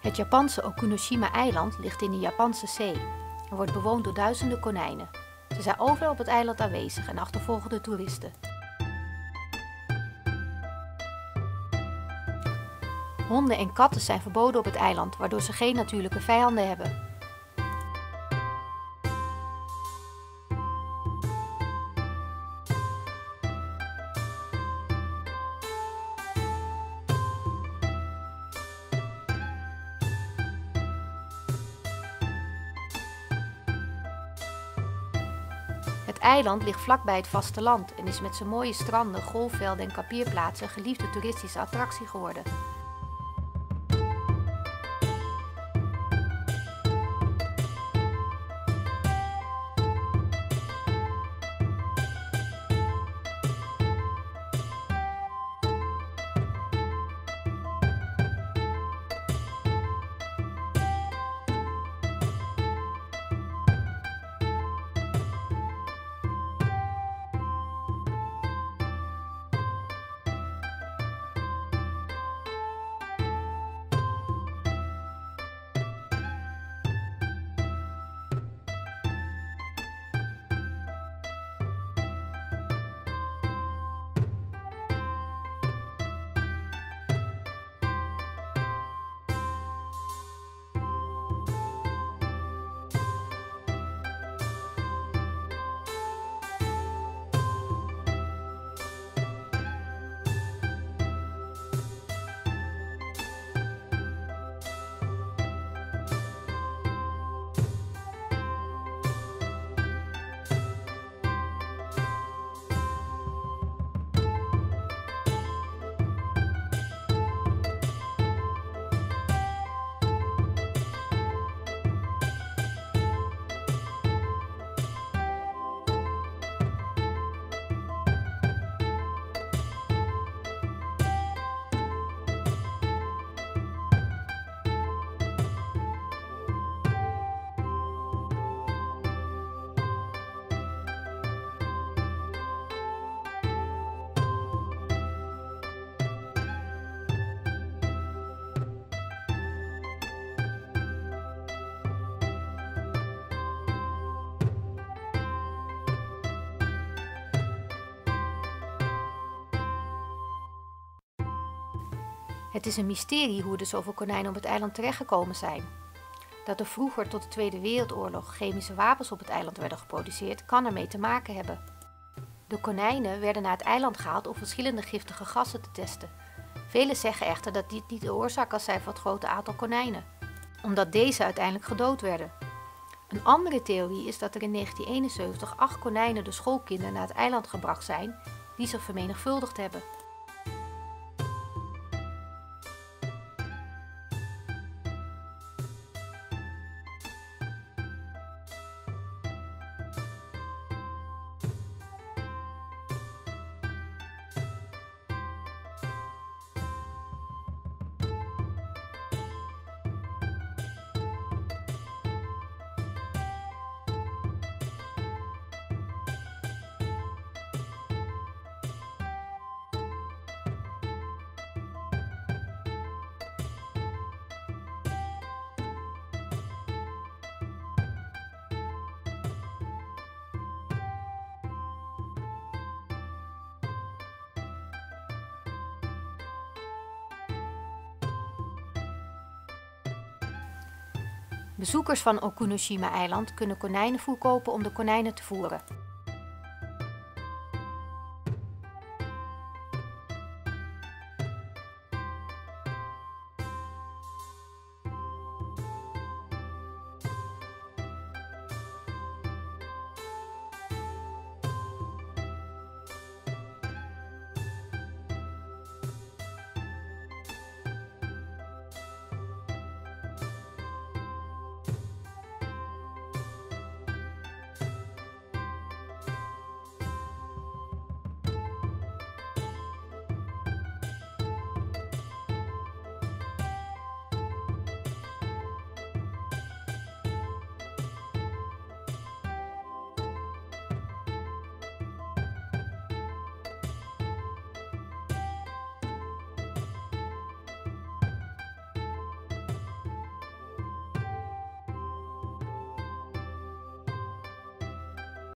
Het Japanse Okunoshima-eiland ligt in de Japanse zee en wordt bewoond door duizenden konijnen. Ze zijn overal op het eiland aanwezig en achtervolgen de toeristen. Honden en katten zijn verboden op het eiland, waardoor ze geen natuurlijke vijanden hebben. Het eiland ligt vlakbij het vasteland en is met zijn mooie stranden, golfvelden en kapierplaatsen een geliefde toeristische attractie geworden. Het is een mysterie hoe er zoveel konijnen op het eiland terechtgekomen zijn. Dat er vroeger tot de Tweede Wereldoorlog chemische wapens op het eiland werden geproduceerd, kan ermee te maken hebben. De konijnen werden naar het eiland gehaald om verschillende giftige gassen te testen. Velen zeggen echter dat dit niet de oorzaak kan zijn van het grote aantal konijnen, omdat deze uiteindelijk gedood werden. Een andere theorie is dat er in 1971 acht konijnen door schoolkinderen naar het eiland gebracht zijn die zich vermenigvuldigd hebben. Bezoekers van Okunoshima-eiland kunnen konijnenvoer kopen om de konijnen te voeren.